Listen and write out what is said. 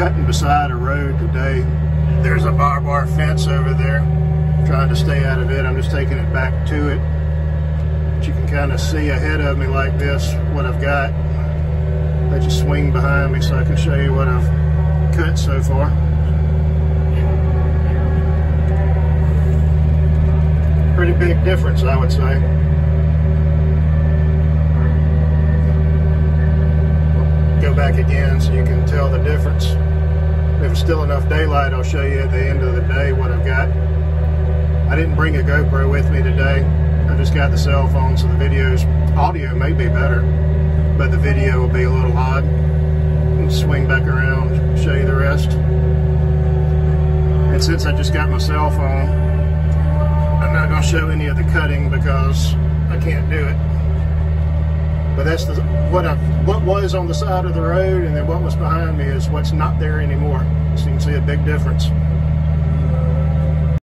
cutting beside a road today. There's a barbed wire fence over there. I'm trying to stay out of it. I'm just taking it back to it. But you can kind of see ahead of me like this what I've got. Let you swing behind me so I can show you what I've cut so far. Pretty big difference, I would say. Go back again so you can tell the difference. If it's still enough daylight, I'll show you at the end of the day what I've got. I didn't bring a GoPro with me today. I just got the cell phone, so the videos, audio may be better, but the video will be a little odd. I'll swing back around, show you the rest. And since I just got my cell phone, I'm not going to show any of the cutting because I can't do it. But that's the, what I, what was on the side of the road and then what was behind me is what's not there anymore. So you can see a big difference.